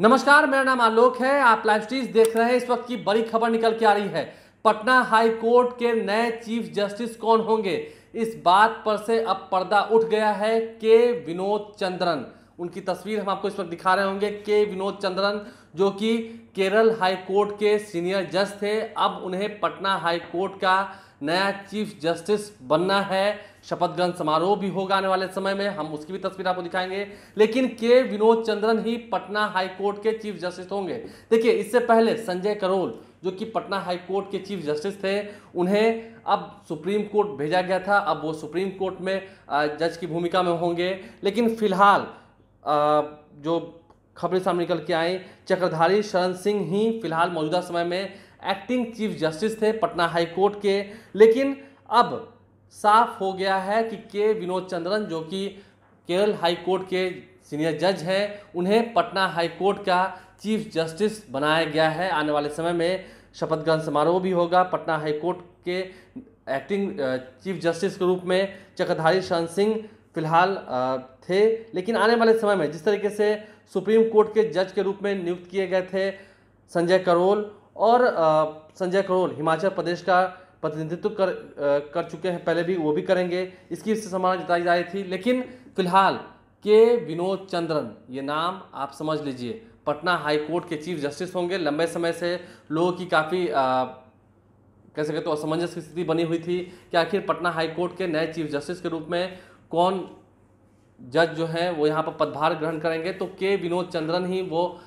नमस्कार, मेरा नाम आलोक है। आप लाइव स्ट्रीज देख रहे हैं। इस वक्त की बड़ी खबर निकल के आ रही है। पटना हाई कोर्ट के नए चीफ जस्टिस कौन होंगे? इस बात पर से अब पर्दा उठ गया है के विनोद चंद्रन। उनकी तस्वीर हम आपको इस वक्त दिखा रहे होंगे के विनोद चंद्रन, जो कि केरल हाई कोर्ट के सीनियर जज थे। अब उन्हें पटना हाई कोर्ट का नया चीफ जस्टिस बनना है। शपथ ग्रहण समारोह भी होगा आने वाले समय में, हम उसकी भी तस्वीर आपको दिखाएँगे। लेकिन के विनोद चंद्रन ही पटना हाई कोर्ट के चीफ जस्टिस होंगे। देखिए, इससे पहले संजय करोल, जो कि पटना हाई कोर्ट के चीफ जस्टिस थे, उन्हें अब सुप्रीम कोर्ट भेजा गया था। अब वो सुप्रीम कोर्ट में जज की भूमिका में होंगे। लेकिन फ़िलहाल जो खबरें सामने निकल के आई, चक्रधारी शरण सिंह ही फ़िलहाल मौजूदा समय में एक्टिंग चीफ जस्टिस थे पटना हाई कोर्ट के। लेकिन अब साफ़ हो गया है कि के विनोद चंद्रन, जो कि केरल हाई कोर्ट के सीनियर जज हैं, उन्हें पटना हाई कोर्ट का चीफ जस्टिस बनाया गया है। आने वाले समय में शपथ ग्रहण समारोह भी होगा। पटना हाई कोर्ट के एक्टिंग चीफ जस्टिस के रूप में चक्रधारी शरण सिंह फ़िलहाल थे। लेकिन आने वाले समय में जिस तरीके से सुप्रीम कोर्ट के जज के रूप में नियुक्त किए गए थे संजय करोल और संजय करोल हिमाचल प्रदेश का प्रतिनिधित्व कर कर चुके हैं, पहले भी वो भी करेंगे, इसकी इससे संभावना जताई जा रही थी। लेकिन फ़िलहाल के विनोद चंद्रन, ये नाम आप समझ लीजिए, पटना हाई कोर्ट के चीफ जस्टिस होंगे। लंबे समय से लोगों की काफ़ी कह सके तो असमंजस की स्थिति बनी हुई थी कि आखिर पटना हाई कोर्ट के नए चीफ जस्टिस के रूप में कौन जज जो है, वो यहाँ पर पदभार ग्रहण करेंगे। तो के विनोद चंद्रन ही वो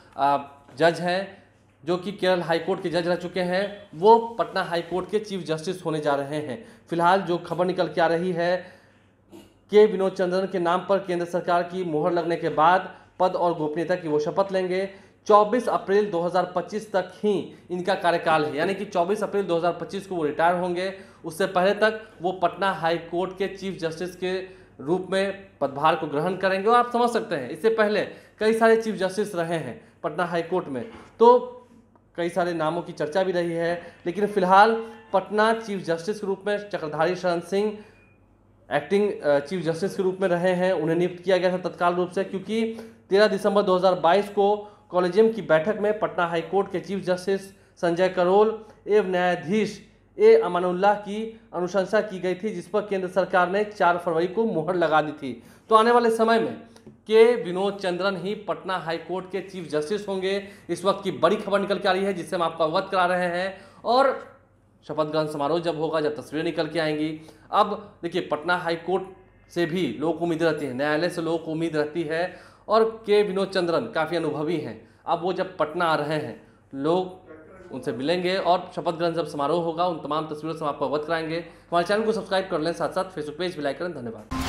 जज हैं, जो कि केरल हाई कोर्ट के जज रह चुके हैं। वो पटना हाई कोर्ट के चीफ जस्टिस होने जा रहे हैं। फ़िलहाल जो खबर निकल के आ रही है, के विनोद चंद्रन के नाम पर केंद्र सरकार की मोहर लगने के बाद पद और गोपनीयता की वो शपथ लेंगे। 24 अप्रैल 2025 तक ही इनका कार्यकाल है। यानी कि 24 अप्रैल 2025 को वो रिटायर होंगे। उससे पहले तक वो पटना हाई कोर्ट के चीफ जस्टिस के रूप में पदभार को ग्रहण करेंगे और आप समझ सकते हैं। इससे पहले कई सारे चीफ जस्टिस रहे हैं पटना हाई कोर्ट में। तो कई सारे नामों की चर्चा भी रही है, लेकिन फ़िलहाल पटना चीफ जस्टिस के रूप में Chakradhari Sharan Singh acting chief justice के रूप में रहे हैं। उन्हें नियुक्त किया गया था तत्काल रूप से क्योंकि 13 दिसंबर 2022 को कॉलेजियम की बैठक में पटना हाईकोर्ट के चीफ जस्टिस संजय करोल, एवं न्यायाधीश ए अमानुल्लाह की अनुशंसा की गई थी, जिस पर केंद्र सरकार ने 4 फरवरी को मुहर लगा दी थी। तो आने वाले समय में के विनोद चंद्रन ही पटना हाई कोर्ट के चीफ जस्टिस होंगे। इस वक्त की बड़ी खबर निकल के आ रही है, जिससे हम आपको अवगत करा रहे हैं। और शपथ ग्रहण समारोह जब होगा, जब तस्वीरें निकल के आएँगी। अब देखिए, पटना हाई कोर्ट से भी लोगों उम्मीद रहती है, न्यायालय से लोगों उम्मीद रहती है। और के विनोद चंद्रन काफ़ी अनुभवी हैं। अब वो जब पटना आ रहे हैं, लोग उनसे मिलेंगे और शपथ ग्रहण जब समारोह होगा, उन तमाम तस्वीरों से हम आपको अवगत कराएँगे। हमारे चैनल को सब्सक्राइब कर लें साथ साथ फेसबुक पेज भी लाइक करें धन्यवाद।